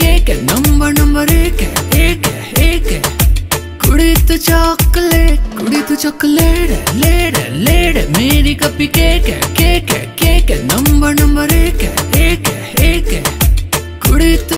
cake number number ഏക്ക് ഏക്ക് ഏക്ക് കുടിത്തു ചോക്ലേറ്റ് കുടിത്തു ചോക്ലേറ്റ് ലേഡ് ലേഡ് മേരി കപ്പി cake cake cake number number ഏക്ക് ഏക്ക് ഏക്ക് കുടിത്തു